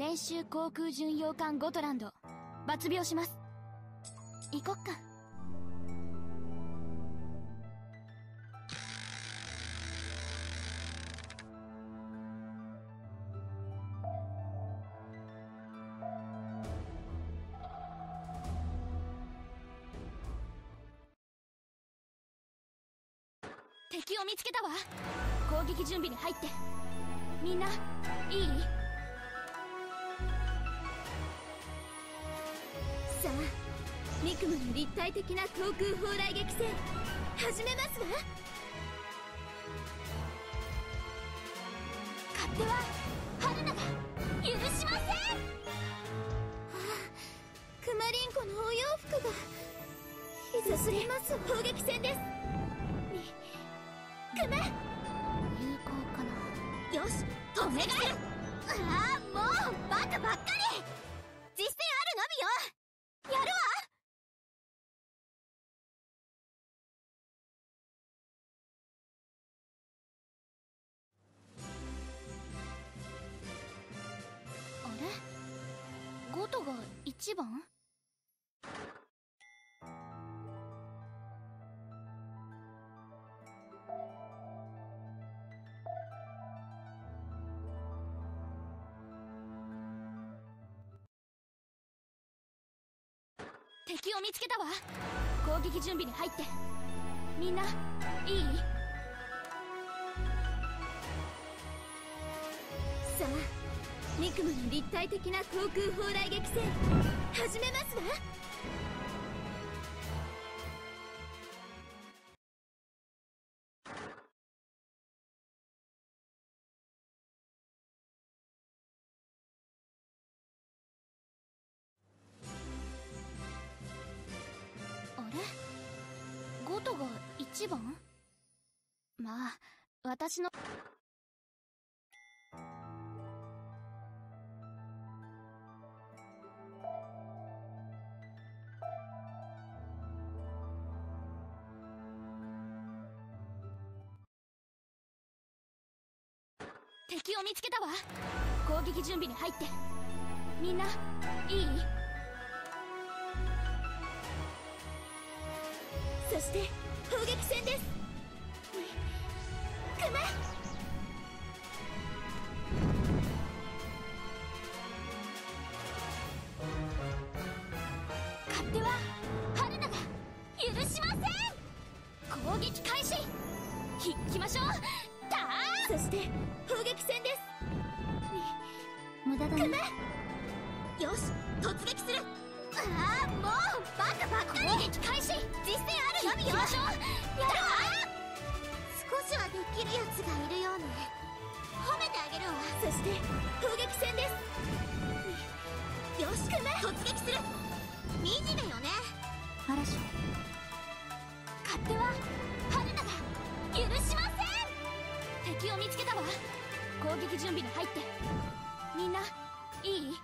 練習航空巡洋艦ゴトランド。抜病します。行こっか。敵を見つけたわ。攻撃準備に入って。みんないい？ミクムの立体的な航空砲雷撃戦始めますわ。勝手は春菜が許しません。クマリンコのお洋服がひどすぎます砲撃戦です。クマ。有効かな。よし止める8番？敵を見つけたわ。攻撃準備に入って。みんないい？さあミクムの立体的な航空砲雷撃戦始めますわあれ？ゴトが一番？まあ私の敵を見つけたわ。攻撃準備に入って。みんないい？そして砲撃戦です。クマ。勝手は春菜が許しません。攻撃開始。行きましょう。たそしてだクマよし突撃するああもうバカばっかり撃開始実践あるのみよましょうやるわ少しはできるやつがいるようね。褒めてあげるわそして砲撃戦です。よしクマ突撃する惨めよね。嵐勝手は春菜が。許しません敵を見つけたわ。攻撃準備に入って。みんないい？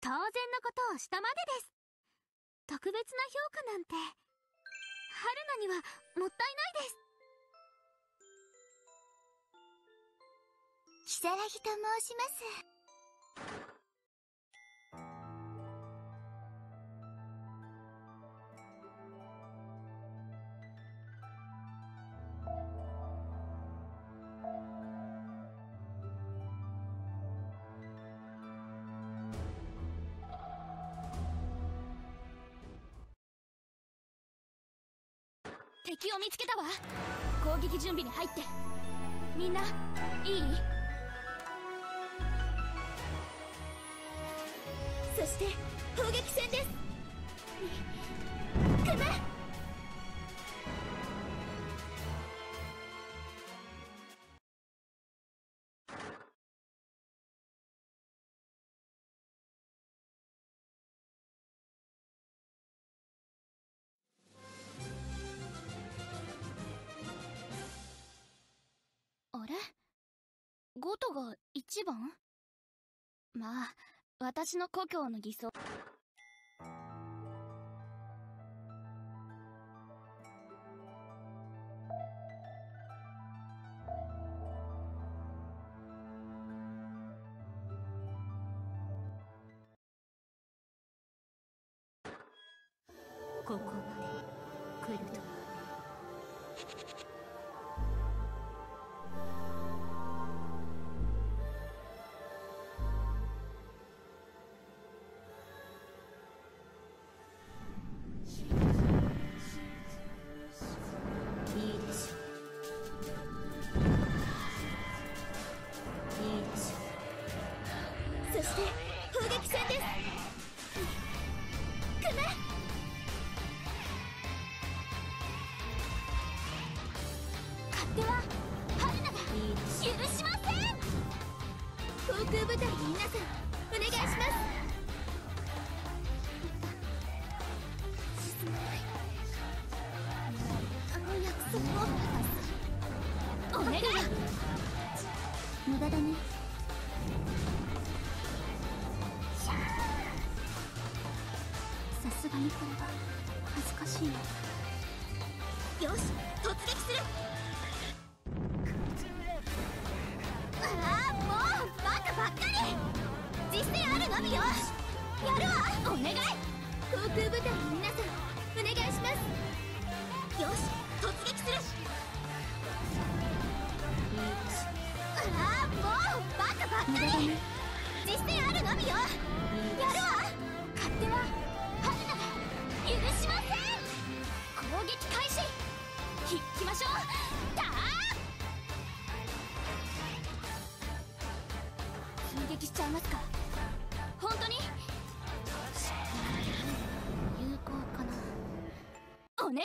当然のことをしたまでです。特別な評価なんて。春菜にはもったいないです。如月と申します。敵を見つけたわ。攻撃準備に入って。みんないい？して砲撃戦です。クマあれ？ゴトが一番？まあ、私の故郷の偽装。ここまで来るとは手は、春菜が許しません航空部隊の皆さん、お願いします。進まないあの約束をお願い無駄だねさす。がにこれは恥ずかしいなよし突撃す。る践あるのみよやるわ。お願い。航空部隊の皆さんお願いします。よし突撃する。ああもうバカばっかり。実践あるのみよ。やるわ。勝手は春菜が許しません。攻撃開始。引きましょう。たー追撃しちゃいますかお願い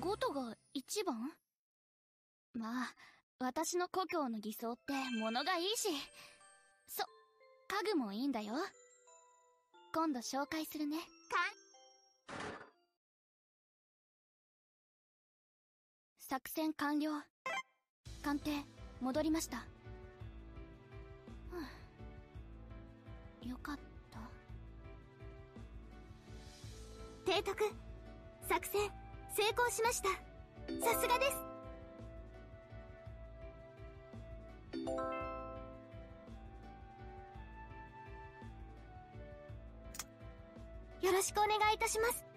ゴトが一番？まあ、私の故郷の偽装って物がいいし。そ、家具もいいんだよ。今度紹介するね。か作戦完了。鑑定、戻りました。ふんよかった。提督、作戦、成功しました。さすがです。よろしくお願いいたします。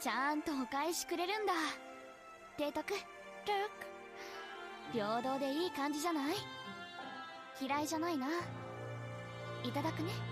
ちゃんとお返しくれるんだ。提督、ルック。平等でいい感じじゃない？嫌いじゃないな。いただくね。